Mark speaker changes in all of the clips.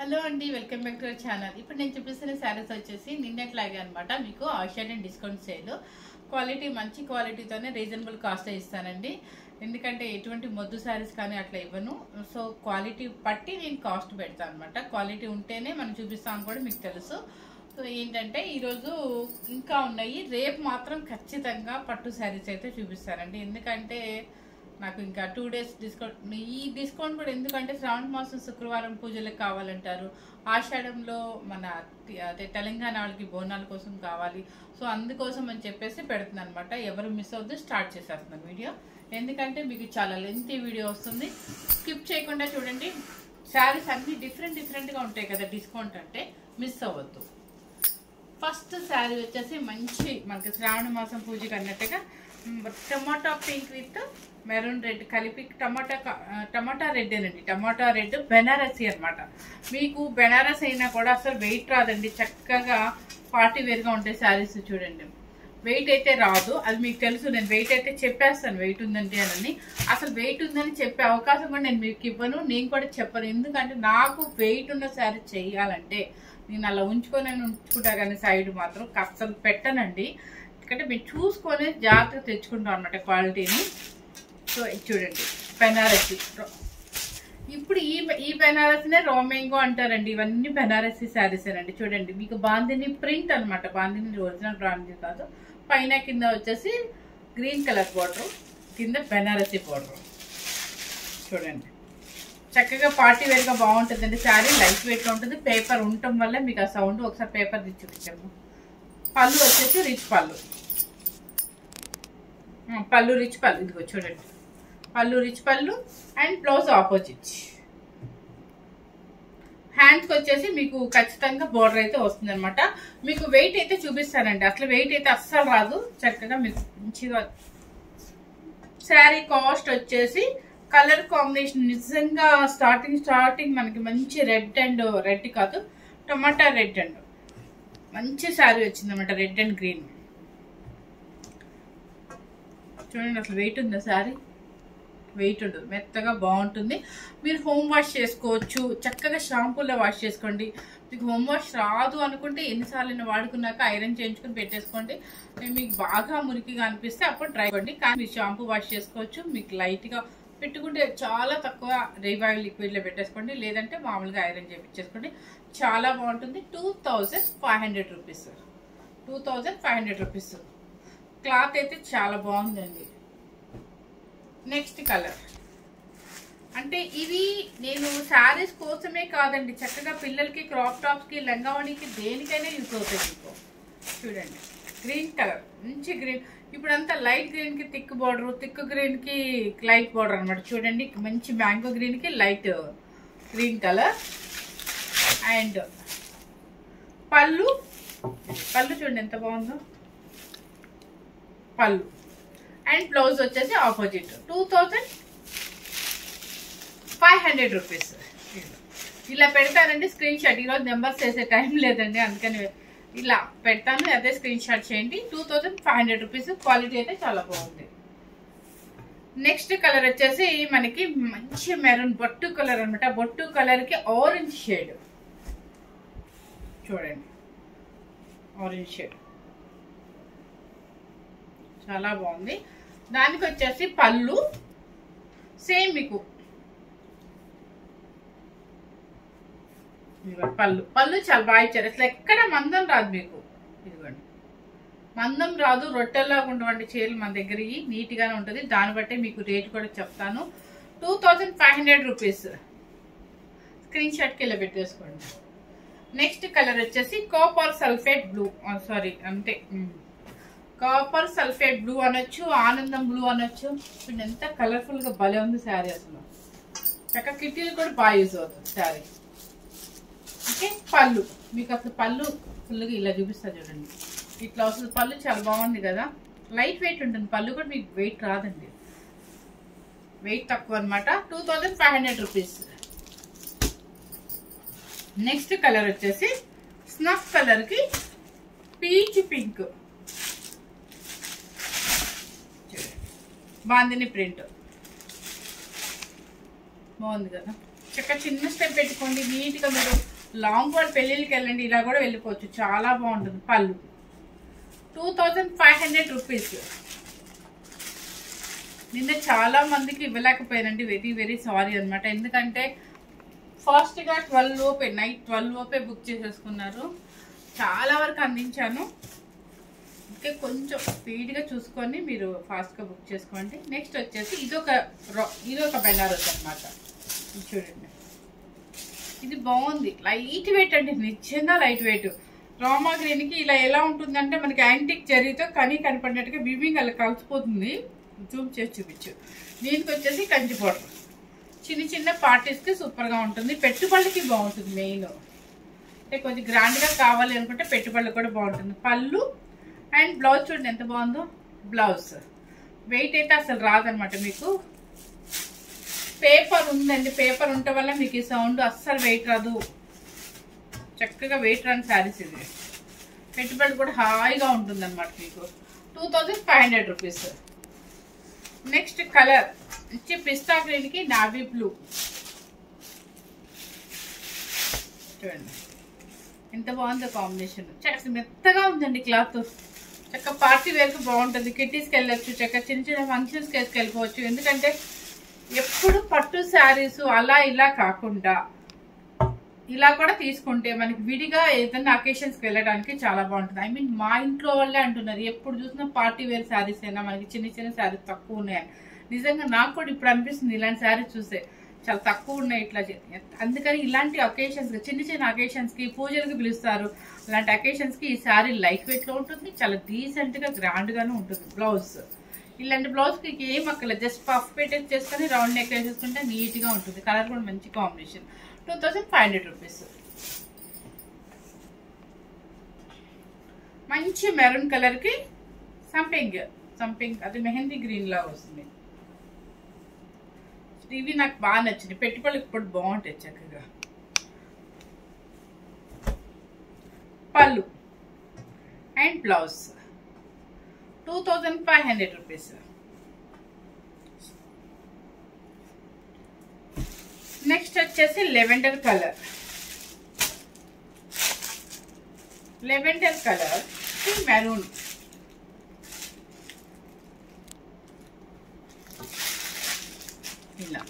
Speaker 1: Hello అండి welcome back to our channel. ఇప్పుడు నేను చూపిస్తున్న శారీస్ వచ్చేసి నిన్నట్లాగే అనమాట మీకు ఆషాడ్ డిస్కౌంట్ సేల్. క్వాలిటీ మంచి క్వాలిటీతోనే రీజనబుల్ కాస్ట్ ఇస్తానండి. ఎందుకంటే ఎటువంటి మొద్దు శారీస్ కానీ అట్లా ఇవ్వను. సో క్వాలిటీ పట్టి నేను కాస్ట్ పెడతాను అనమాట క్వాలిటీ ఉంటేనే మనం చూపిస్తామని కూడా మీకు తెలుసు. సో ఏంటంటే ఈరోజు ఇంకా ఉన్నాయి. రేపు మాత్రం ఖచ్చితంగా పట్టు శారీస్ అయితే చూపిస్తానండి. ఎందుకంటే నాకు ఇంకా టూ డేస్ డిస్కౌంట్ ఈ డిస్కౌంట్ కూడా ఎందుకంటే శ్రావణ మాసం శుక్రవారం పూజలకు కావాలంటారు. ఆషాఢంలో మన అదే తెలంగాణ వాళ్ళకి బోనాల కోసం కావాలి. సో అందుకోసం అని చెప్పేసి పెడుతున్నాను అనమాట ఎవరు మిస్ అవుద్దు స్టార్ట్ చేసేస్తున్నాను వీడియో. ఎందుకంటే మీకు చాలా లెంతీ వీడియో వస్తుంది. స్కిప్ చేయకుండా చూడండి. శారీస్ అన్ని డిఫరెంట్ డిఫరెంట్గా ఉంటాయి కదా డిస్కౌంట్ అంటే మిస్ అవ్వద్దు. ఫస్ట్ శారీ వచ్చేసి మంచి మనకి శ్రావణ మాసం పూజకి అన్నట్టుగా tomato pink with maroon red కలిపి టమాటా టమాటా రెడ్ అండి టమాటా రెడ్ బెనారసీ అనమాట మీకు బెనారస్ అయినా కూడా అసలు వెయిట్ రాదండి. చక్కగా పార్టీ వేర్గా ఉండే శారీస్ చూడండి. వెయిట్ అయితే రాదు. అది మీకు తెలుసు. నేను వెయిట్ అయితే చెప్పేస్తాను. వెయిట్ ఉందంటే అని అసలు వెయిట్ ఉందని చెప్పే అవకాశం కూడా నేను మీకు ఇవ్వను. నేను కూడా చెప్పను. ఎందుకంటే నాకు వెయిట్ ఉన్న శారీ చేయాలంటే నేను అలా ఉంచుకొని ఉంచుకుంటా కానీ సైడ్ మాత్రం అస్సలు పెట్టనండి. ఎందుకంటే మీరు చూసుకొని జాగ్రత్తగా తెచ్చుకుంటాం అనమాట క్వాలిటీని. సో చూడండి బెనారసి. ఇప్పుడు ఈ ఈ బెనారస్నే రోమెంగో అంటారండి. ఇవన్నీ బెనారసి శారీస్ అండి చూడండి మీకు బాందిని ప్రింట్ అనమాట బాందిని ఒరిజినల్ బ్రాండ్ కాదు. పైన కింద వచ్చేసి గ్రీన్ కలర్ బార్డర్ కింద బెనారసి బార్డర్. చూడండి. చక్కగా పార్టీ వేర్గా బాగుంటుందండి. శారీ లైట్ వెయిట్ ఉంటుంది. పేపర్ ఉండటం వల్ల మీకు ఆ సౌండ్ ఒకసారి పేపర్ తీసి చూపించాము పళ్ళు వచ్చేసి రిచ్ పళ్ళు. పళ్ళు రిచ్ పళ్ళు. ఇదిగో చూడండి. పళ్ళు రిచ్ పళ్ళు అండ్ బ్లౌజ్ ఆపోజిట్. హ్యాండ్స్కి వచ్చేసి మీకు ఖచ్చితంగా బోర్డర్ అయితే వస్తుంది అనమాట మీకు వెయిట్ అయితే చూపిస్తానండి. అసలు వెయిట్ అయితే అస్సలు రాదు. చక్కగా మీకు మంచిగా శారీ కాస్ట్ వచ్చేసి కలర్ కాంబినేషన్ నిజంగా స్టార్టింగ్ స్టార్టింగ్ మనకి మంచి రెడ్ అండ్ రెడ్ కాదు టమాటా రెడ్ అండ్ మంచి శారీ వచ్చింది అనమాట రెడ్ అండ్ గ్రీన్. చూడండి అసలు వెయిట్ ఉందా శారీ? వెయిట్ ఉండదు మెత్తగా బాగుంటుంది. మీరు హోమ్ వాష్ చేసుకోవచ్చు చక్కగా షాంపూలో వాష్ చేసుకోండి. మీకు హోమ్ వాష్ రాదు అనుకుంటే ఎన్నిసార్లు వాడుకున్నాక ఐరన్ చేయించుకొని పెట్టేసుకోండి. మీకు బాగా మురికిగా అనిపిస్తే అప్పుడు డ్రై అవ్వండి కానీ మీరు షాంపూ వాష్ చేసుకోవచ్చు మీకు లైట్గా పెట్టుకుంటే చాలా తక్కువ రివైవ్ లిక్విడ్లో పెట్టేసుకోండి. లేదంటే మామూలుగా ఐరన్ చేయించేసుకోండి చాలా బాగుంటుంది. Two thousand five hundred rupees two thousand five hundred rupees. Cloth అయితే చాలా బాగుందండి. Next colour. అంటే ఇవి నేను శారీస్ కోసమే కాదండి. చక్కగా పిల్లలకి క్రాప్ టాప్స్కి లంగావణికి దేనికైనా యూజ్ అవుతుంది చూడండి. Green colour. మంచి గ్రీన్. ఇప్పుడంతా లైట్ గ్రీన్కి థిక్ బార్డర్ థిక్ గ్రీన్కి లైట్ బార్డర్ అనమాట చూడండి మంచి మ్యాంగో గ్రీన్కి లైట్ గ్రీన్ కలర్ అండ్ పళ్ళు పళ్ళు చూడండి ఎంత బాగుందో. పళ్ళు. అండ్ బ్లౌజ్ వచ్చేసి opposite two thousand five hundred rupees ఇలా పెడతానండి స్క్రీన్ షాట్ ఈరోజు నెంబర్స్ వేసే టైం లేదండి అందుకని ఇలా పెడతాను అదే స్క్రీన్ షాట్ చేయండి. Two thousand five hundred rupees quality అయితే చాలా బాగుంది. నెక్స్ట్ కలర్ వచ్చేసి మనకి మంచి మెరూన్ బొట్టు కలర్ అనమాట బొట్టు కలర్కి ఆరెంజ్ షేడ్ చూడండి. ఆరెంజ్ షేడ్ చాలా బాగుంది. దానికి వచ్చేసి పళ్ళు. సేమ్ మీకు. ఇదిగోండి పళ్ళు. పళ్ళు చాలా బాగా ఇచ్చారు. అసలు ఎక్కడ మందం రాదు మీకు. ఇదిగోండి. మందం రాదు రొట్టెల్లాగా ఉండవండి చీరలు మన దగ్గర. నీట్గానే ఉంటుంది. దాన్ని బట్టి మీకు రేట్ కూడా చెప్తాను. Two thousand five hundred rupees screen షాట్కి ఇలా పెట్టేసుకోండి. నెక్స్ట్ కలర్ వచ్చేసి కాపర్ సల్ఫేట్ బ్లూ సారీ అంతే. కాపర్ సల్ఫేట్ బ్లూ అనొచ్చు ఆనందం బ్లూ అనొచ్చు. చూడండి ఎంత కలర్ఫుల్గా భలే ఉంది శారీ అసలు. చక్క కిటీలు కూడా బాగా యూజ్ అవుతుంది శారీ. మనకి పళ్ళు. మీకు అసలు పళ్ళు ఫుల్గా ఇలా చూపిస్తా చూడండి. ఇట్లా వస్తుంది పళ్ళు చాలా బాగుంది కదా. లైట్ వెయిట్ ఉంటుంది. పళ్ళు కూడా మీకు వెయిట్ రాదండి. వెయిట్ తక్కువ అనమాట two thousand five hundred rupees next colour వచ్చేసి స్నఫ్ కలర్కి పీచ్ పింక్ బాందిని ప్రింట్. బాగుంది కదా. చక్క చిన్న స్టెప్ పెట్టుకోండి. నీట్గా మీరు లాంగ్ వాళ్ళ పెళ్ళిళ్ళకి వెళ్ళండి ఇలా కూడా వెళ్ళిపోవచ్చు. చాలా బాగుంటుంది pallu. Two thousand five hundred rupees. నిన్న చాలా మందికి ఇవ్వలేకపోయానండి. వెరీ వెరీ సారీ అనమాట ఎందుకంటే ఫాస్ట్గా ట్వెల్వ్ లోపే నైట్ ట్వెల్వ్ లోపే బుక్ చేసేసుకున్నారు. చాలా వరకు అందించాను. ఇంకా కొంచెం స్పీడ్గా చూసుకొని మీరు ఫాస్ట్గా బుక్ చేసుకోండి. నెక్స్ట్ వచ్చేసి ఇదొక ఇదొక బెనారస్ అనమాట చూడండి. ఇది బాగుంది. లైట్ వెయిట్ అండి నిజంగా లైట్ వెయిట్ రామా గ్రీన్కి ఇలా ఎలా ఉంటుందంటే మనకి యాంటిక్ జరీతో కనీ కనపడినట్టుగా బిబింగ్ అలా కలిసిపోతుంది. జూమ్ చేసి చూపించు. దీనికి వచ్చేసి కంచి పౌడర్ చిన్న చిన్న పార్టీస్కి సూపర్గా ఉంటుంది. పెట్టుబడులకి బాగుంటుంది మెయిన్ అంటే కొంచెం గ్రాండ్గా కావాలి అనుకుంటే పెట్టుబడులు కూడా బాగుంటుంది. పళ్ళు అండ్ బ్లౌజ్ చూడండి ఎంత బాగుందో. బ్లౌజ్ వెయిట్ అయితే అసలు రాదనమాట మీకు. పేపర్ ఉందండి పేపర్ ఉండటం వల్ల మీకు ఈ సౌండ్ అస్సలు వెయిట్ రాదు. చక్కగా వెయిట్ రాని శారీస్ ఇది పెట్టుబడి కూడా హాయిగా ఉంటుంది అనమాట మీకు. Two thousand five hundred rupees next colour వచ్చి పిస్తా గ్రీన్కి నావీ బ్లూ చూడండి. ఎంత బాగుందో కాంబినేషన్ చక్క మెత్తగా ఉందండి క్లాత్ చక్క పార్టీ వేర్కి బాగుంటుంది. కిట్టీస్కి వెళ్ళొచ్చు చక్క చిన్న చిన్న ఫంక్షన్స్కి వేసుకెళ్ళిపోవచ్చు ఎందుకంటే ఎప్పుడు పట్టు శారీస్ అలా ఇలా కాకుండా ఇలా కూడా తీసుకుంటే మనకి విడిగా ఏదైనా అకేషన్స్కి వెళ్ళడానికి చాలా బాగుంటుంది. ఐ మీన్ మా ఇంట్లో వాళ్ళే అంటున్నారు ఎప్పుడు చూసినా పార్టీ వేర్ శారీస్ అయినా మనకి చిన్న చిన్న శారీస్ తక్కువ ఉన్నాయని. నిజంగా నాకు కూడా ఇప్పుడు అనిపిస్తుంది ఇలాంటి శారీస్ చూస్తే. చాలా తక్కువ ఉన్నాయి ఇట్లా చే- అందుకని ఇలాంటి అకేషన్స్ చిన్న చిన్న అకేషన్స్కి పూజలకు పిలుస్తారు. అలాంటి అకేషన్స్కి ఈ శారీ లైట్ వెయిట్లో ఉంటుంది చాలా డీసెంట్గా గ్రాండ్గానే ఉంటుంది బ్లౌజ్. ఇలాంటి బ్లౌజ్కి ఏం అక్కల జస్ట్ పఫ్ పెట్టేసి చేసుకొని రౌండ్ నెక్ వేసేసుకుంటే నీట్గా ఉంటుంది. కలర్ కూడా మంచి combination two thousand five hundred rupees మంచి మెరూన్ కలర్కి సంపింగ్ సంపింగ్ అది మెహందీ గ్రీన్ లా వస్తుంది. ఇవి నాకు బాగా నచ్చింది. పెట్టుబడులకు ఇప్పుడు బాగుంటాయి చక్కగా. Pallu and blouse. Two thousand five hundred rupees next వచ్చేసి lavender colour. Lavender colour maroon. ఇలా.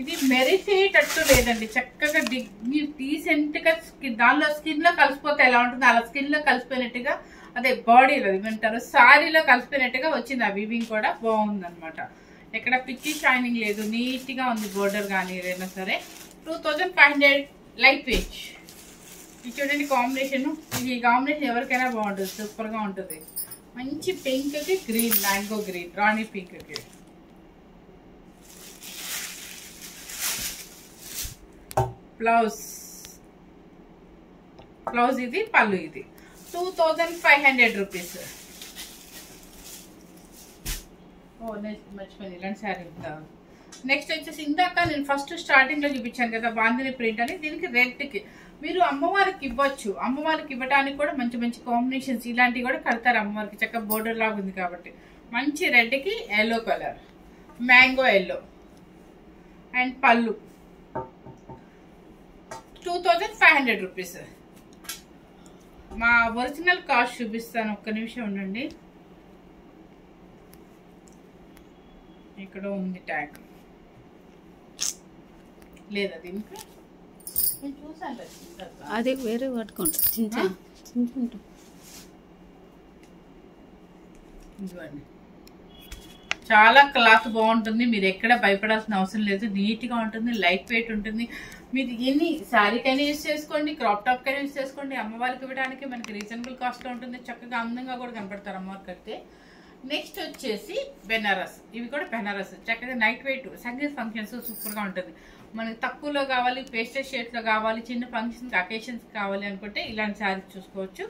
Speaker 1: ఇది మెరిసేటట్టు లేదండి చక్కగా డిగ్ని డీసెంట్గా దానిలో స్కిన్లో కలిసిపోతే ఎలా ఉంటుందో? అలా స్కిన్లో కలిసిపోయినట్టుగా అదే బాడీలో ఏమంటారు? సారీలో కలిపినట్టుగా వచ్చింది ఆ వీవింగ్ కూడా బాగుందనమాట ఎక్కడ పిచ్చి షైనింగ్ లేదు నీట్గా ఉంది బోర్డర్ కానీ ఏదైనా సరే. Two thousand five hundred light weight ఇది చూడండి కాంబినేషన్ ఈ కాంబినేషన్ ఎవరికైనా బాగుంటుంది సూపర్గా ఉంటుంది. మంచి పింక్కి గ్రీన్ మ్యాంగో గ్రీన్ రాణి పింక్కి బ్లౌజ్ బ్లౌజ్ ఇది పళ్ళు ఇది. Two thousand five hundred rupees. ఓ నెక్స్ట్ మర్చిపోయింది ఇలాంటి శారీ నెక్స్ట్ వచ్చేసి ఇందాక నేను ఫస్ట్ స్టార్టింగ్లో చూపించాను కదా బాందిని ప్రింట్ అని. దీనికి రెడ్కి మీరు అమ్మవారికి ఇవ్వచ్చు. అమ్మవారికి ఇవ్వడానికి కూడా మంచి మంచి కాంబినేషన్స్ ఇలాంటివి కూడా కడతారు అమ్మవారికి. చక్కగా బోర్డర్ లాగా ఉంది కాబట్టి. మంచి రెడ్కి yellow colour mango yellow and pallu. Two thousand five hundred rupees. మా ఒరిజినల్ కాస్ట్ చూపిస్తాను. ఒక్క నిమిషం ఉండండి. ఇక్కడ ఉంది ట్యాగ్. లేదా దీనికి? నేను చూసాను.
Speaker 2: అది వేరే పట్టుకుంటా
Speaker 1: ఇదిగోండి. చాలా క్లాత్ బాగుంటుంది. మీరు ఎక్కడ భయపడాల్సిన అవసరం లేదు. నీట్గా ఉంటుంది. లైట్ వెయిట్ ఉంటుంది. మీరు ఎన్ని శారీకైనా యూస్ చేసుకోండి క్రాప్ టాప్ కైనా యూస్ చేసుకోండి అమ్మవారికి ఇవ్వడానికి మనకి రీజనబుల్ కాస్ట్లో ఉంటుంది చక్కగా అందంగా కూడా కనపడతారు అమ్మవారికి కడితే నెక్స్ట్ వచ్చేసి బెనారస్. ఇవి కూడా బెనారస్. చక్కగా నైట్ వెయిట్ సంగీత ఫంక్షన్స్ సూపర్గా ఉంటుంది. మనకి తక్కువలో కావాలి పేస్టల్ షేడ్లో లో కావాలి చిన్న ఫంక్షన్స్ అకేషన్స్ కావాలి అనుకుంటే ఇలాంటి శారీస్ చూసుకోవచ్చు.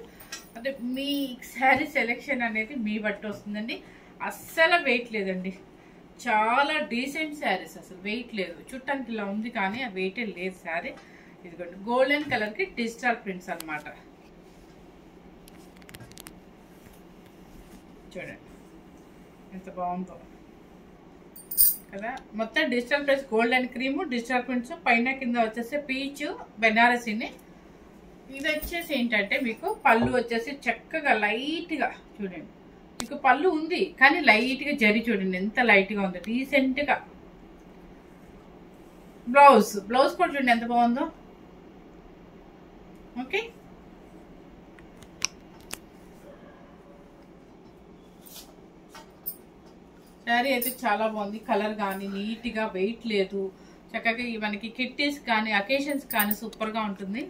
Speaker 1: అంటే మీ శారీ సెలెక్షన్ అనేది మీ బట్టి వస్తుందండి. అస్సలు వెయిట్ లేదండి. చాలా డీసెంట్ శారీస్ అసలు. వెయిట్ లేదు. చుట్టానికి ఇలా ఉంది కానీ ఆ వెయిటే లేదు శారీ ఇదిగోండి. గోల్డెన్ కలర్కి డిజిటల్ ప్రింట్స్ అన్నమాట. చూడండి. ఎంత బాగుందో. కదా? మొత్తం digital prints gold and cream digital prints పైన కింద వచ్చేసి పీచ్ బెనారసీని ఇది వచ్చేసి ఏంటంటే మీకు పళ్ళు వచ్చేసి చక్కగా లైట్గా చూడండి. మీకు పళ్ళు ఉంది కానీ లైట్గా జరి చూడండి ఎంత లైట్గా ఉంది రీసెంట్గా బ్లౌజ్ బ్లౌజ్ కూడా చూడండి ఎంత బాగుందో. ఓకే శారీ అయితే చాలా బాగుంది కలర్ కానీ నీట్గా వెయిట్ లేదు. చక్కగా మనకి కిట్టీస్ కానీ అకేషన్స్ కానీ సూపర్గా ఉంటుంది.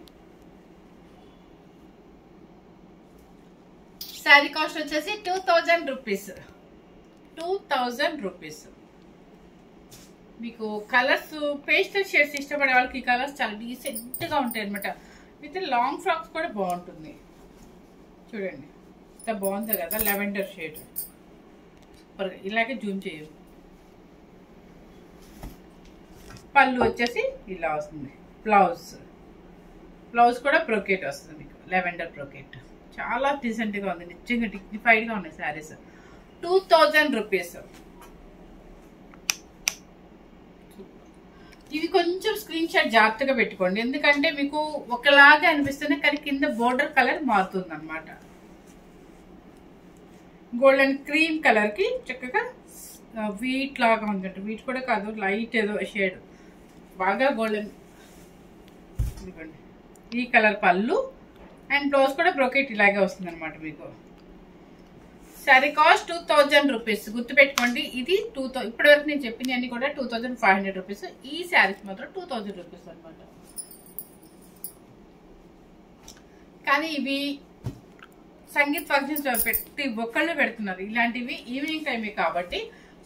Speaker 1: శారీ కాస్ట్ వచ్చేసి two thousand rupees. Two thousand rupees. మీకు కలర్స్ పేస్టల్ షేడ్స్ ఇష్టపడే వాళ్ళకి ఈ కలర్స్ చాలా డీసెంట్గా ఉంటాయి అనమాట విత్ లాంగ్ ఫ్రాక్స్ కూడా బాగుంటుంది. చూడండి ఇంత బాగుంది కదా లెవెండర్ షేడ్. ఇలాగే జూమ్ చేయు పళ్ళు వచ్చేసి ఇలా వస్తుంది. బ్లౌజ్. బ్లౌజ్ కూడా బ్రోకెట్ వస్తుంది మీకు లెవెండర్ బ్రోకెట్. చాలా డీసెంట్గా ఉంది నిజంగా డిగ్నిఫైడ్గా ఉన్నాయి శారీస్ టూ థౌజండ్ రూపీస్ ఇవి కొంచెం స్క్రీన్ షాట్ జాగ్రత్తగా పెట్టుకోండి. ఎందుకంటే మీకు ఒకలాగా అనిపిస్తుంది కానీ కింద బోర్డర్ కలర్ మారుతుంది అనమాట గోల్డెన్ క్రీమ్ కలర్కి చక్కగా వీట్ లాగా ఉందంట. వీట్ కూడా కాదు లైట్ ఏదో షేడ్ బాగా గోల్డెన్ ఇదిగోండి. ఈ కలర్ పళ్ళు అండ్ బ్లౌజ్ కూడా బ్రోకెట్ ఇలాగే వస్తుంది అనమాట మీకు. Sari cost two thousand rupees. గుర్తుపెట్టుకోండి ఇది టూ థౌ ఇప్పటి వరకు నేను చెప్పింది అన్ని కూడా two thousand five hundred rupees. ఈ శారీస్ మాత్రం టూ థౌజండ్ రూపీస్ అనమాట కానీ ఇవి సంగీత్ ఫంక్షన్స్ పెట్టి ఒక్కళ్ళు పెడుతున్నారు. ఇలాంటివి ఈవినింగ్ టైమే కాబట్టి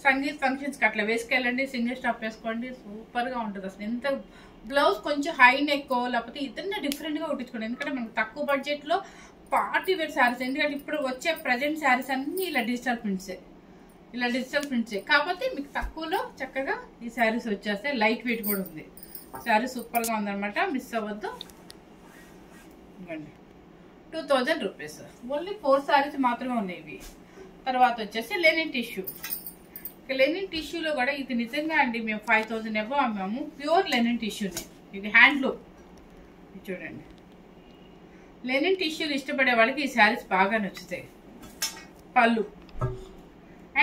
Speaker 1: సంగీత్ ఫంక్షన్స్కి అట్లా వేసుకెళ్ళండి సింగిల్ స్టాప్ వేసుకోండి. సూపర్గా ఉంటుంది అసలు. ఎంత బ్లౌజ్ కొంచెం హై నెక్ లేకపోతే ఇతన్ని డిఫరెంట్గా కుట్టించుకోండి. ఎందుకంటే మనకు తక్కువ బడ్జెట్లో పార్టీ వేర్ శారీస్ ఎందుకంటే ఇప్పుడు వచ్చే ప్రజెంట్ శారీస్ అన్నీ ఇలా డిజిటల్ ప్రింట్సే ఇలా డిజిటల్ ప్రింట్సే కాకపోతే మీకు తక్కువలో చక్కగా ఈ శారీస్ వచ్చేస్తే లైట్ వెయిట్ కూడా ఉంది. శారీ సూపర్గా ఉందన్నమాట. మిస్ అవ్వద్దు. ఇవ్వండి. Two thousand rupees only four saris మాత్రమే ఉన్నాయి ఇవి. తర్వాత వచ్చేసి లెనిన్ టిష్యూ లెనిన్ టిష్యూలో కూడా ఇది నిజంగా అండి మేము ఫైవ్ థౌజండ్ ఎవో అమ్మాము. ప్యూర్ లెనిన్ టిష్యూనే. ఇది హ్యాండ్లూమ్. చూడండి. లెనిన్ టిష్యూలు ఇష్టపడే వాళ్ళకి ఈ శారీస్ బాగా నచ్చుతాయి. పళ్ళు.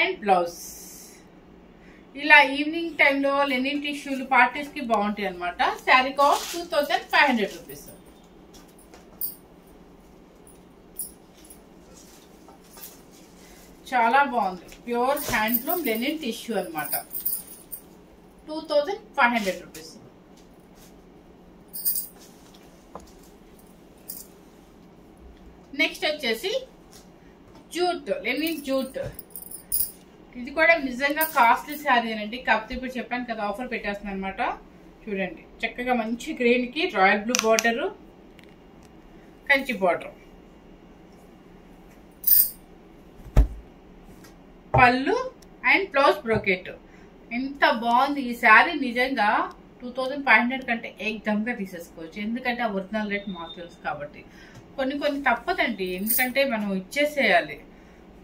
Speaker 1: And blouse. ఇలా ఈవినింగ్ టైంలో లెనిన్ టిష్యూలు పార్టీస్కి బాగుంటాయి అనమాట sari cost two thousand five hundred rupees చాలా బాగుంది. ప్యూర్ హ్యాండ్లూమ్ లెనిన్ టిష్యూ అనమాట two thousand five hundred rupees. Next వచ్చేసి జూట్ లెనిన్ జూట్. ఇది కూడా నిజంగా కాస్ట్లీ శారీ అండి కాకపోతే ఇప్పుడు చెప్పాను కదా ఆఫర్ పెట్టేస్తుంది అనమాట చూడండి. చక్కగా మంచి గ్రీన్కి royal blue border Kanchi border. Pallu and blouse brocade. ఎంత బాగుంది ఈ శారీ నిజంగా టూ థౌజండ్ ఫైవ్ హండ్రెడ్ కంటే ఎగ్దమ్గా తీసేసుకోవచ్చు. ఎందుకంటే ఆ ఒరిజినల్ రేట్ మాకు తెలుసు కాబట్టి. కొన్ని కొన్ని తప్పదండి. ఎందుకంటే మనం ఇచ్చేసేయాలి.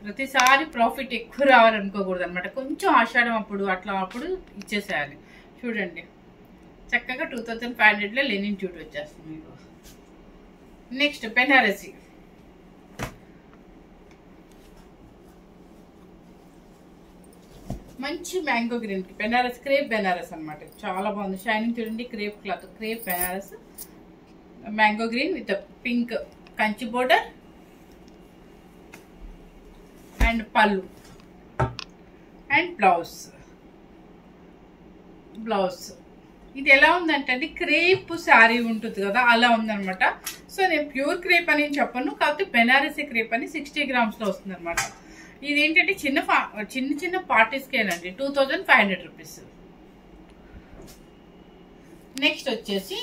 Speaker 1: ప్రతిసారి ప్రాఫిట్ ఎక్కువ రావాలనుకోకూడదు అనమాట కొంచెం ఆషాఢం అప్పుడు అట్లా అప్పుడు ఇచ్చేసేయాలి. చూడండి. చక్కగా టూ థౌజండ్ ఫైవ్ హండ్రెడ్లో లెనిన్ జూట్ వచ్చేస్తుంది. మీకు నెక్స్ట్ బెనారసీ. మంచి mango green Banaras crepe Banaras అనమాట చాలా బాగుంది. షైనింగ్ చూడండి crepe cloth crepe Banaras. Mango green with pink Kanchi border and pallu and blouse. Blouse. ఇది ఎలా ఉందంటే అది క్రేప్ శారీ ఉంటుంది కదా అలా ఉందనమాట సో నేను ప్యూర్ క్రేప్ అని చెప్పను కాకపోతే బెనారసీ క్రేప్ అని సిక్స్టీ గ్రామ్స్లో వస్తుంది అనమాట ఇది ఏంటంటే చిన్న ఫా- చిన్న చిన్న పార్టీస్కేనండి two thousand five hundred rupees next వచ్చేసి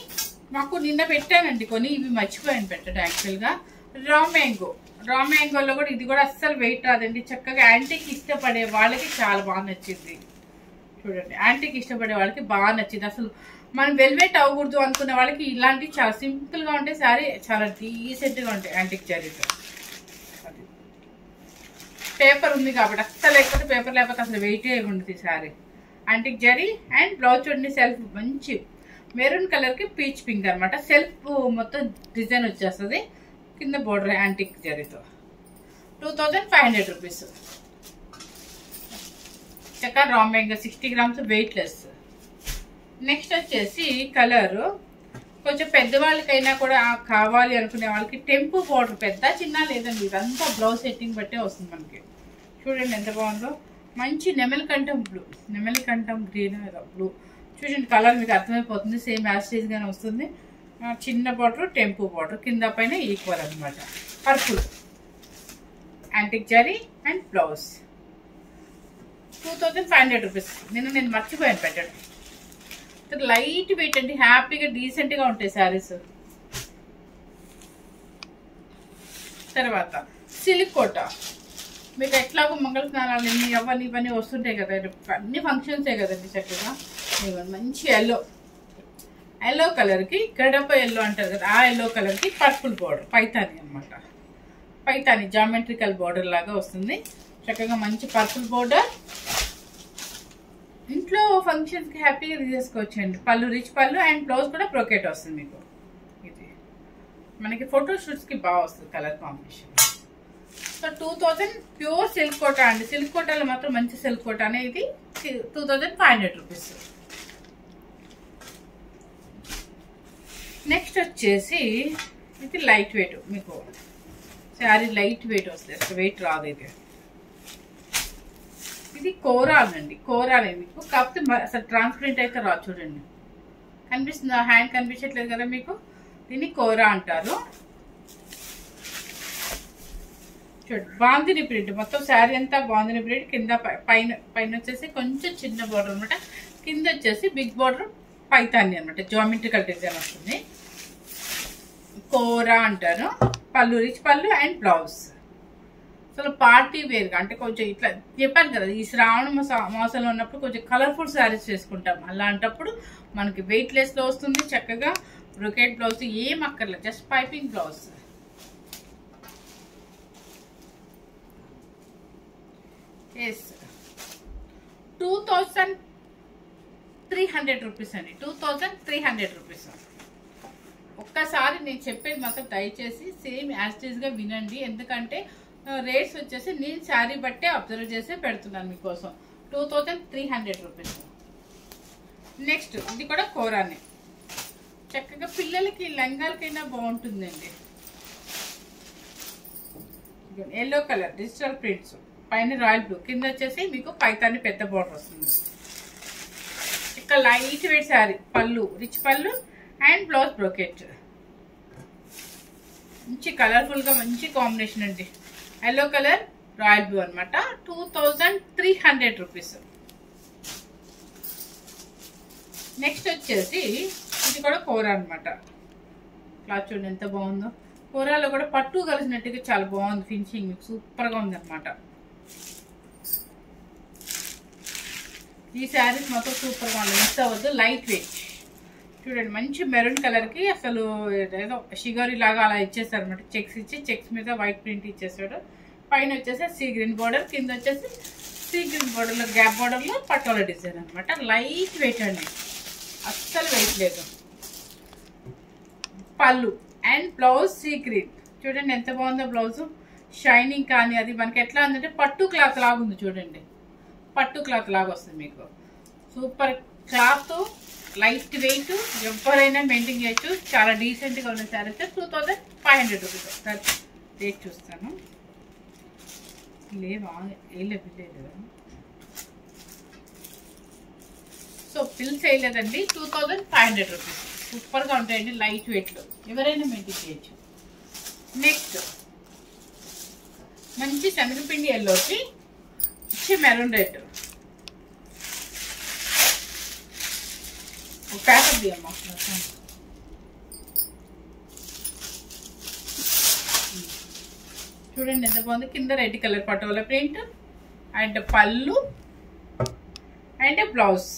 Speaker 1: మాకు నిన్న పెట్టానండి కొన్ని ఇవి మర్చిపోయాను పెట్టడం యాక్చువల్గా రా మ్యాంగో రా మ్యాంగోలో కూడా ఇది కూడా అస్సలు వెయిట్ రాదండి. చక్కగా యాంటీకి ఇష్టపడే వాళ్ళకి చాలా బాగా నచ్చింది. చూడండి యాంటీకి ఇష్టపడే వాళ్ళకి బాగా నచ్చింది. అసలు మనం వెల్వేట్ అవ్వకూడదు అనుకునే వాళ్ళకి ఇలాంటివి చాలా సింపుల్గా ఉంటాయి సారీ చాలా డీసెంట్గా ఉంటాయి యాంటీక్ జరీతో పేపర్ ఉంది కాబట్టి అస్సలు లేకపోతే పేపర్ లేకపోతే అసలు వెయిట్ ఉండదు ఈ sari antique zari and blouse చూడండి సెల్ఫ్ మంచి మెరూన్ కలర్కి పీచ్ పింక్ అనమాట సెల్ఫ్ మొత్తం డిజైన్ వచ్చేస్తుంది. కింద బోర్డర్ యాంటిక్ జరీతో two thousand five hundred rupees చక్కగా రామ్ bang sixty grams weight less next వచ్చేసి కలరు కొంచెం పెద్దవాళ్ళకైనా కూడా కావాలి అనుకునే వాళ్ళకి టెంపు బోర్డర్ పెద్ద చిన్న లేదండి ఇదంతా బ్లౌజ్ సెట్టింగ్ బట్టే వస్తుంది మనకి. చూడండి ఎంత బాగుందో. మంచి నెమలి కంఠం బ్లూ నెమలి కంఠం గ్రీన్ బ్లూ చూడండి కలర్ మీకు అర్థమైపోతుంది. సేమ్ యాస్టేజ్ గానే వస్తుంది. చిన్న బార్డర్ టెంపు బార్డర్ కింద పైన ఈక్వల్ అనమాట purple antique zari and blouse two thousand five hundred rupees నిన్న నేను మర్చిపోయాను పెట్టండి. లైట్ వెయిట్ అండి. హ్యాపీగా డీసెంట్గా ఉంటాయి శారీస్. తర్వాత సిల్క్ కోట. మీకు ఎట్లాగో మంగళ స్నానాలు ఇన్ని అవన్నీ ఇవన్నీ వస్తుంటాయి కదా. అన్ని ఫంక్షన్సే కదండి చక్కగా. మంచి ఎల్లో ఎల్లో కలర్కి గడప ఎల్లో అంటారు కదా. ఆ ఎల్లో కలర్కి పర్పుల్ బోర్డర్ పైతాని అనమాట పైతాని జామెట్రికల్ బోర్డర్ లాగా వస్తుంది. చక్కగా మంచి పర్పుల్ బోర్డర్ ఇంట్లో ఫంక్షన్స్కి హ్యాపీగా తీసేసుకోవచ్చండి. పళ్ళు రిచ్ పళ్ళు అండ్ బ్లౌజ్ కూడా బ్రోకెట్ వస్తుంది మీకు. ఇది. మనకి ఫోటో షూట్స్కి బాగా వస్తుంది colour combination so two thousand pure silk Kota అండి. సిల్క్ కోటాలో మాత్రం మంచి సిల్క్ కోట అనేది two thousand five hundred rupees next వచ్చేసి ఇది లైట్ వెయిట్ మీకు. శారీ లైట్ వెయిట్ వస్తుంది వెయిట్ రాదు ఇది. వచ్చేసి కోరాల్ అండి కోరాలే మీకు కాకపోతే అసలు ట్రాన్స్పరెంట్ అయితే రా చూడండి. కనిపిస్తుందా? హ్యాండ్ కనిపించట్లేదు కదా మీకు? దీన్ని కోరా అంటారు. చూడండి బాందిని ప్రింట్. మొత్తం శారీ అంతా బాందిని ప్రింట్. కింద పై- పైన పైన వచ్చేసి కొంచెం చిన్న బార్డర్ అనమాట. కింద వచ్చేసి బిగ్ బార్డర్ పైతాన్ని అనమాట. జామెట్రికల్ డిజైన్ వస్తుంది. కోరా అంటారు. పళ్ళు రిచ్ పళ్ళు అండ్ బ్లౌజ్ అసలు పార్టీ వేర్గా అంటే కొంచెం ఇట్లా చెప్పాను కదా ఈ శ్రావణ మాసంలో ఉన్నప్పుడు కొంచెం కలర్ఫుల్ శారీస్ చేసుకుంటాం. అలాంటప్పుడు మనకి వెయిట్ లెస్లో వస్తుంది చక్కగా బ్రొకెట్ బ్లౌజ్ ఏం అక్కర్లేదు just piping blouse is two thousand three hundred rupees అండి. Two thousand three hundred rupees ఒక్కసారి నేను చెప్పేది మాత్రం దయచేసి సేమ్ యాస్టీస్గా వినండి. ఎందుకంటే రేట్స్ వచ్చేసి నేను శారీ బట్టే అబ్జర్వ్ చేసి పెడుతున్నాను మీకోసం. Two thousand three hundred rupees next ఇది కూడా కోరానే. చక్కగా పిల్లలకి లంగాలకైనా బాగుంటుందండి. ఎల్లో కలర్ డిజిటల్ ప్రింట్స్ పైన రాయల్ బ్లూ. కింద వచ్చేసి మీకు పైతాన్ని పెద్ద బార్డర్ వస్తుంది. ఇక లైట్ వెయిట్ శారీ పళ్ళు రిచ్ పళ్ళు అండ్ బ్లౌజ్ బ్రోకెట్ మంచి కలర్ఫుల్గా మంచి కాంబినేషన్ అండి. ఎల్లో కలర్ రాయల్ బ్లూ అనమాట two thousand three hundred rupees next వచ్చేసి ఇది కూడా కూర అనమాట క్లాత్ చూడండి ఎంత బాగుందో. కూరలో కూడా పట్టు కలిసినట్టుగా చాలా బాగుంది ఫినిషింగ్ సూపర్గా ఉంది అనమాట ఈ శారీస్ మొత్తం సూపర్గా ఉంది మిస్ అవ్వద్దు లైట్ వెయిట్ చూడండి మంచి మెరూన్ కలర్కి అసలు ఏదో షిగరీ లాగా అలా ఇచ్చేసారు అనమాట చెక్స్ ఇచ్చి చెక్స్ మీద వైట్ ప్రింట్ ఇచ్చేసాడు. పైన వచ్చేసి సీ గ్రీన్ బార్డర్ కింద వచ్చేసి సీ గ్రీన్ బార్డర్లో గ్యాప్ బార్డర్లో పటోలా డిజైన్ అనమాట లైట్ వెయిట్ అండి. అస్సలు వెయిట్ లేదు. పళ్ళు అండ్ బ్లౌజ్ సీ గ్రీన్. చూడండి ఎంత బాగుందో బ్లౌజ్. షైనింగ్ కానీ అది మనకి ఎట్లా ఉందంటే పట్టు క్లాత్ లాగా ఉంది చూడండి. పట్టు క్లాత్ లాగా వస్తుంది మీకు. Super cloth. లైట్ వెయిట్ ఎవరైనా మెయింటైన్ చేయొచ్చు. చాలా డీసెంట్గా ఉన్న saris two thousand five hundred rupees. ఒకసారి రేట్ చూస్తాను. లేవా? ఏ లేదు సో పిల్స్ వేయలేదండి. Two thousand five hundred rupees. సూపర్గా ఉంటాయండి లైట్ వెయిట్లో ఎవరైనా మెయింటైన్ చేయొచ్చు. నెక్స్ట్ మంచి శనగపిండి ఎల్లోకి మంచి మెరూన్ రెడ్ ప్యాకెట్ తీయమ్మా చూడండి ఎంత బాగుంది. కింద red colour patola print and pallu and blouse.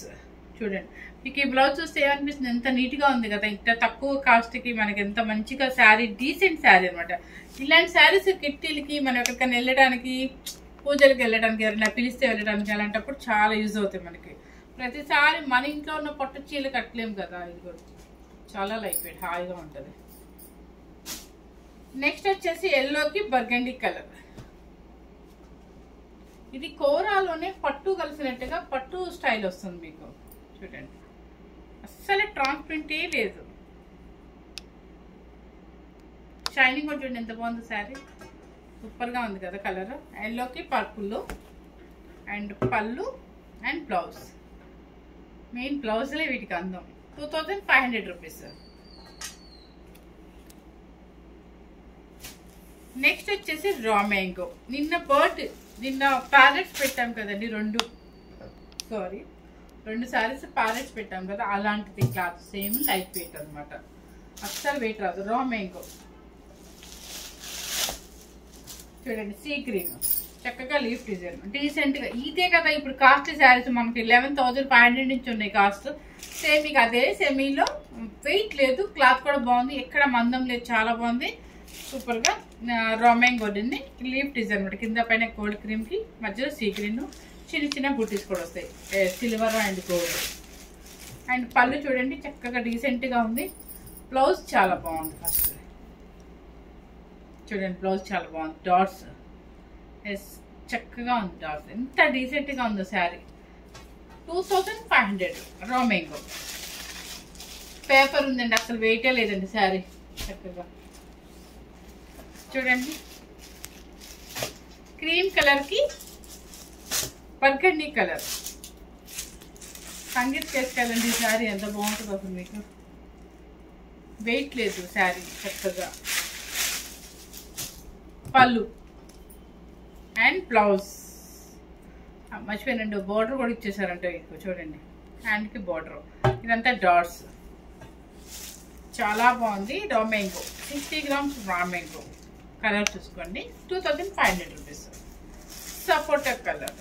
Speaker 1: చూడండి. మీకు ఈ బ్లౌజ్ చూస్తే ఏమనిపిస్తుంది? ఎంత నీట్గా ఉంది కదా. ఇంత తక్కువ కాస్ట్కి మనకి ఎంత మంచిగా శారీ డీసెంట్ శారీ అనమాట ఇలాంటి శారీస్ కిట్టీలకి మనం ఎక్కడికైనా వెళ్ళడానికి పూజలకు వెళ్ళడానికి ఎవరైనా పిలిస్తే వెళ్ళడానికి అలాంటప్పుడు చాలా యూజ్ అవుతాయి మనకి. ప్రతిసారి మన ఇంట్లో ఉన్న పట్టు చీరలు కట్టలేము కదా ఇది కూడా చాలా లైట్ వెయిట్ హాయిగా ఉంటుంది. నెక్స్ట్ వచ్చేసి ఎల్లోకి బర్గండి కలర్. ఇది కోరాలోనే పట్టు కలిసినట్టుగా పట్టు స్టైల్ వస్తుంది మీకు. చూడండి. అస్సలు ట్రాన్స్పరెంటే లేదు. షైనింగ్ కూడా చూడండి ఎంత బాగుంది శారీ. సూపర్గా ఉంది కదా కలర్. ఎల్లోకి purple and pallu and blouse. Main బ్లౌజ్లే వీటికి అందం. Two thousand five hundred rupees next raw raw mango నిన్న బర్డ్ నిన్న ప్యారెట్స్ పెట్టాం కదండి రెండు. సారీ రెండు సారీస్ ప్యారెట్స్ పెట్టాం కదా అలాంటిది క్లాత్ సేమ్ లైట్ వెయిట్ అనమాట అస్సలు వెయిట్ రాదు. రా మ్యాంగో చూడండి సీ గ్రీన్ చక్కగా లీఫ్ డిజైన్. డీసెంట్గా. ఇదే కదా ఇప్పుడు కాస్ట్ శారీస్ మనకి లెవెన్ థౌజండ్ ఫైవ్ హండ్రెడ్ నుంచి ఉన్నాయి కాస్ట్ సేమ్ అదే సెమీలో వెయిట్ లేదు క్లాత్ కూడా బాగుంది. ఎక్కడ మందం లేదు చాలా బాగుంది. సూపర్గా రోమాంగ్ వడ్డింది లీఫ్ డిజైన్ అనమాట కింద పైన కోల్డ్ క్రీమ్కి మధ్యలో సీ గ్రీన్ చిన్న చిన్న బుట్టీస్ కూడా వస్తాయి. సిల్వర్ అండ్ గోల్డ్ అండ్ పళ్ళు చూడండి చక్కగా డీసెంట్గా ఉంది. బ్లౌజ్ చాలా బాగుంది ఫస్ట్ చూడండి బ్లౌజ్ చాలా బాగుంది. డాట్స్ ఎస్ చక్కగా ఉంది డార్క్ ఎంత డీసెంట్గా ఉందో sari. Two thousand five hundred raw mango paper ఉందండి అసలు వెయిటే లేదండి శారీ. చక్కగా. చూడండి. క్రీమ్ కలర్కి బర్గండి కలర్ సంగీత్ వేసుకెళ్ళండి శారీ ఎంత బాగుంటుంది అసలు మీకు. వెయిట్ లేదు శారీ చక్కగా. పళ్ళు. అండ్ బ్లౌజ్ మర్చిపోయినండి బార్డర్ కూడా ఇచ్చేసారంట మీకు చూడండి. హ్యాండ్కి బార్డర్ ఇదంతా డాట్స్ చాలా బాగుంది. Raw mango sixty grams raw mango colour చూసుకోండి. Two thousand five hundred rupees సపోటా కలర్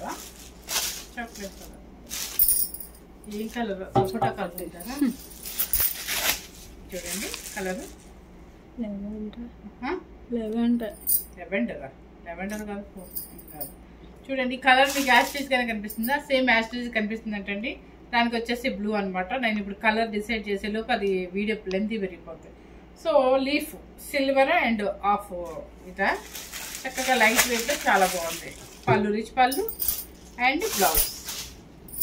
Speaker 1: చాక్లెట్ కలర్ ఏం కలర్ సపోటా కలర్ ఇద్దారా చూడండి కలర్
Speaker 2: లెవెండర్ లెవెండర్
Speaker 1: లెవెండరా లెవెండర్ కాదు చూడండి కలర్ మీకు యాస్టీజ్ కనిపిస్తుందా? సేమ్ యాస్టీజ్ కనిపిస్తుందంటే అండి దానికి వచ్చేసి బ్లూ అన్నమాట. నేను ఇప్పుడు కలర్ డిసైడ్ చేసే లోపు అది వీడియో లెంత్ పెరిగిపోతుంది so leaf silver and off ఇట చక్కగా లైట్ వెయిట్ చాలా బాగుంది. పళ్ళు రిచ్ పళ్ళు అండ్ బ్లౌజ్.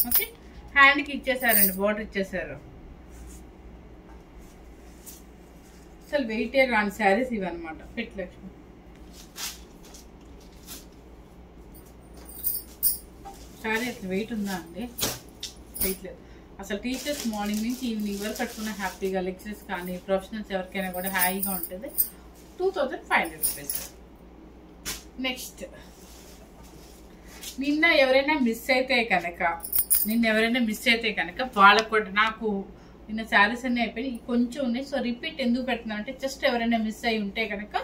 Speaker 1: ఓకే? హ్యాండ్కి ఇచ్చేసారండి బోర్డర్ ఇచ్చేసారు. అసలు వెయిటే రాని శారీస్ ఇవన్నమాట. పెట్టి లక్ష్మి శారీ అసలు వెయిట్ ఉందా అండి? వెయిట్ లేదు. అసలు టీచర్స్ మార్నింగ్ నుంచి ఈవినింగ్ వరకు కట్టుకున్న హ్యాపీగా లెక్చరర్స్ కానీ ప్రొఫెషనల్స్ ఎవరికైనా కూడా హాయిగా ఉంటుంది. Two thousand five hundred rupees next నిన్న ఎవరైనా మిస్ అయితే కనుక నిన్న ఎవరైనా మిస్ అయితే కనుక వాళ్ళకు కూడా నాకు నిన్న శారీస్ అన్నీ అయిపోయినాయి. కొంచెం ఉన్నాయి. సో రిపీట్ ఎందుకు పెడుతున్నాను అంటే జస్ట్ ఎవరైనా మిస్ అయి ఉంటే కనుక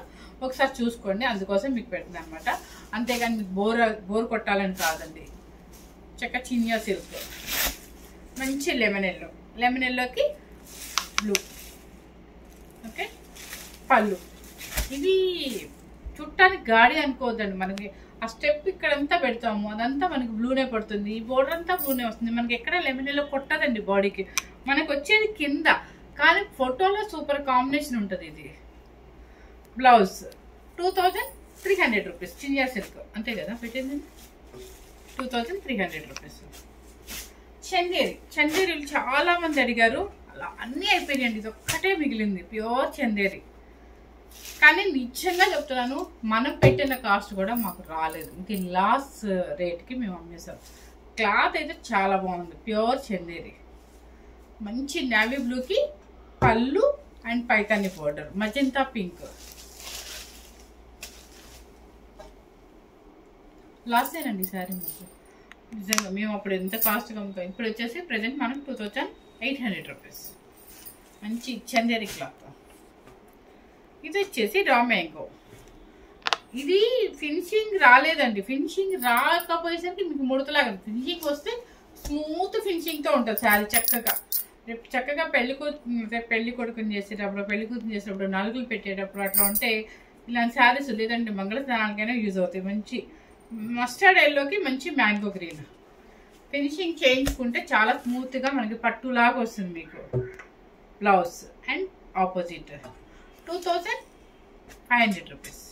Speaker 1: ఒకసారి చూసుకోండి. అందుకోసం మీకు పెడుతున్నాను అనమాట అంతేగాని మీకు బోర్ బోర్ కొట్టాలని కాదండి చక్క చినియా సిల్క్ మంచి లెమన్ ఎల్లో లెమన్ ఎల్లోకి బ్లూ ఓకే పళ్ళు. ఇది చుట్టానికి గాడి అనుకోవద్దండి. మనకి ఆ స్టెప్ ఇక్కడంతా పెడతాము. అదంతా మనకి బ్లూనే పడుతుంది. ఈ బోర్డర్ అంతా బ్లూనే వస్తుంది. మనకి ఎక్కడ లెమన్ ఎల్లో కొట్టదండి బాడీకి మనకు వచ్చేది కింద. కానీ ఫోటోలో సూపర్ కాంబినేషన్ ఉంటుంది ఇది. Blouse two thousand three hundred rupees Chiniya silk అంతే కదా పెట్టింది? Two thousand three hundred rupees. Chanderi చందేరీలు చాలా మంది అడిగారు. అలా అన్నీ అయిపోయినాయండి ఇది ఒక్కటే మిగిలింది ప్యూర్ చందేరి. కానీ నిజంగా చెప్తున్నాను మనం పెట్టిన కాస్ట్ కూడా మాకు రాలేదు. ఇంక లాస్ రేట్కి మేము అమ్మేసాం క్లాత్ అయితే చాలా బాగుంది ప్యూర్ చందేరి. మంచి నావీ బ్లూకి pallu and Paithani border magenta pink. లాసేనండి sari మాకు. నిజంగా మేము అప్పుడు ఎంత కాస్ట్గా అమ్ముతాం ఇప్పుడు వచ్చేసి ప్రజెంట్ మనం two thousand eight hundred rupees. మంచి చందేరి క్లాత్. ఇది వచ్చేసి రా మ్యాంగో. ఇది ఫినిషింగ్ రాలేదండి. ఫినిషింగ్ రాకపోయేసరికి మీకు ముడతలాగా ఫినిషింగ్ వస్తే స్మూత్ ఫినిషింగ్తో ఉంటుంది శారీ చక్కగా. రేపు చక్కగా పెళ్ళి రేపు పెళ్ళి కొడుకుని చేసేటప్పుడు పెళ్ళి కూతురు చేసేటప్పుడు నలుగులు పెట్టేటప్పుడు అట్లా ఉంటే ఇలాంటి శారీస్ లేదంటే మంగళ స్నానానికైనా యూజ్ అవుతాయి. మంచి మస్టర్డ్ ఎల్లోకి మంచి మ్యాంగో గ్రీన్. ఫినిషింగ్ చేయించుకుంటే చాలా స్మూత్గా మనకి పట్టులాగా వస్తుంది మీకు. Blouse and opposite. Two thousand five hundred rupees.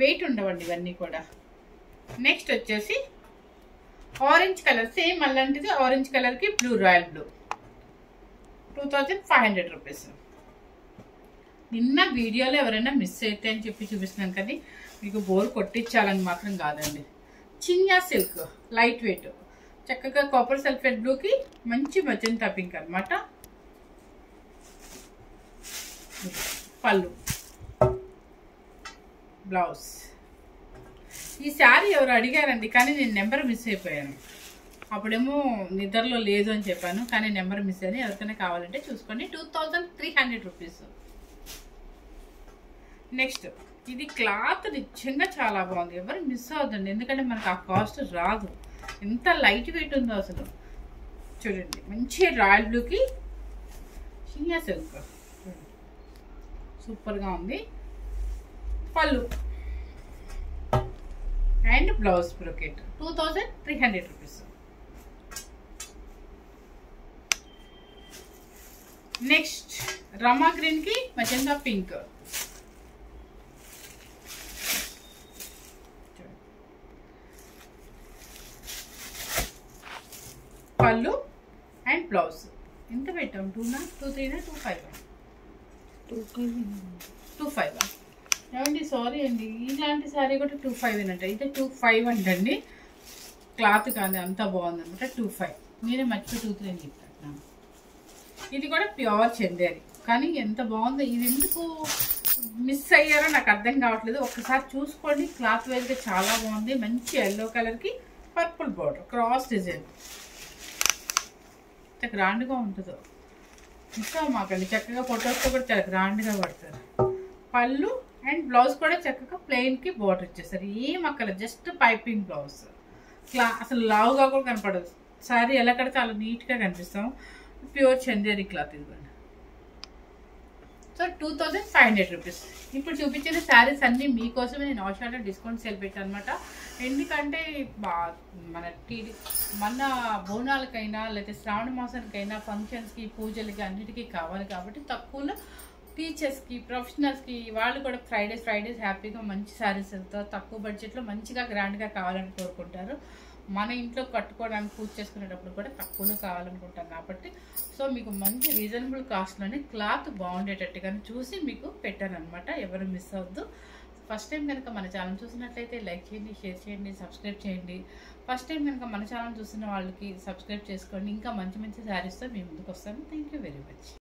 Speaker 1: Weight ఉండవండి ఇవన్నీ కూడా. నెక్స్ట్ వచ్చేసి ఆరెంజ్ కలర్ సేమ్ అలాంటిది ఆరెంజ్ కలర్కి blue royal blue. Two thousand five hundred rupees. నిన్న వీడియోలో ఎవరైనా మిస్ అయితే అని చెప్పి చూపిస్తున్నాను కానీ మీకు బోర్ కొట్టించాలని మాత్రం కాదండి. చిన్న సిల్క్ లైట్ వెయిట్. చక్కగా కాపర్ సల్ఫేట్ బ్లూకి మంచి మజంతా పింక్ అనమాట పళ్ళు. బ్లౌజ్. ఈ శారీ ఎవరు అడిగారండి కానీ నేను నెంబర్ మిస్ అయిపోయాను. అప్పుడేమో నిద్రలో లేదు అని చెప్పాను కానీ నెంబర్ మిస్ అయ్యి ఎవరికైనా కావాలంటే చూసుకోండి. Two thousand three hundred rupees. Next. ఇది క్లాత్ నిజంగా చాలా బాగుంది. ఎవరు మిస్ అవుతుంది ఎందుకంటే మనకు ఆ కాస్ట్ రాదు. ఎంత లైట్ వెయిట్ ఉందో అసలు. చూడండి. మంచి రాయల్ బ్లూకి చిన్న సిల్క్ సూపర్గా ఉంది. Pallu. And blouse brocade. Two thousand three hundred rupees next రమా గ్రీన్కి magenta pink pallu and blouse పెట్టాం టూనా two త్రీనా two five
Speaker 2: two five
Speaker 1: two five ఏమండి సారీ అండి. ఇలాంటి శారీ కూడా టూ ఫైవ్ అంట. అయితే టూ ఫైవ్ అంటండి. క్లాత్ కానీ అంతా బాగుంది అనమాట టూ ఫైవ్ నేనే మర్చిపోయి టూ త్రీ అని చెప్పాను ఇది కూడా ప్యూర్ చందేరి కానీ ఎంత బాగుందో ఇది ఎందుకు మిస్ అయ్యారో నాకు అర్థం కావట్లేదు. ఒక్కసారి చూసుకోండి. క్లాత్ వైజ్గా చాలా బాగుంది. మంచి ఎల్లో కలర్కి పర్పుల్ బార్డర్ క్రాస్ డిజైన్ ఎంత గ్రాండ్గా ఉంటుందో. ఇంకా మాకండి. చక్కగా ఫొటోస్తో కూడా చాలా గ్రాండ్గా పడతారు. పళ్ళు అండ్ బ్లౌజ్ కూడా చక్కగా ప్లెయిన్కి బార్డర్ ఇచ్చేస్తారు. ఏం అక్కడ జస్ట్ పైపింగ్ బ్లౌజ్ క్లా అసలు లావుగా కూడా కనపడదు. సారీ ఎలా కడితే అలా నీట్గా కనిపిస్తాం. ప్యూర్ చందేరి క్లాత్ ఇదిగోండి so two thousand five hundred rupees ఇప్పుడు చూపించిన శారీస్ అన్నీ మీకోసమే నేను ఆషాలో డిస్కౌంట్ సేల్ పెట్టాను అనమాట ఎందుకంటే మన టీడీ మన బోనాలకైనా లేకపోతే శ్రావణ మాసానికైనా ఫంక్షన్స్కి పూజలకి అన్నిటికీ కావాలి కాబట్టి తక్కువలో టీచర్స్కి ప్రొఫెషనల్స్కి వాళ్ళు కూడా ఫ్రైడేస్ ఫ్రైడేస్ హ్యాపీగా మంచి శారీస్ తక్కువ బడ్జెట్లో మంచిగా గ్రాండ్గా కావాలని కోరుకుంటారు. మన ఇంట్లో కట్టుకోవడానికి పూజ చేసుకునేటప్పుడు కూడా తక్కువలో కావాలనుకుంటాం కాబట్టి సో మీకు మంచి రీజనబుల్ కాస్ట్లోనే క్లాత్ బాగుండేటట్టుగా చూసి మీకు పెట్టాను అనమాట ఎవరు మిస్ అవ్వద్దు. ఫస్ట్ టైం కనుక మన ఛానల్ చూసినట్లయితే లైక్ చేయండి షేర్ చేయండి సబ్స్క్రైబ్ చేయండి. ఫస్ట్ టైం కనుక మన ఛానల్ చూసిన వాళ్ళకి సబ్స్క్రైబ్ చేసుకోండి. ఇంకా మంచి మంచి శారీస్తో మీ ముందుకు వస్తాను. Thank you very much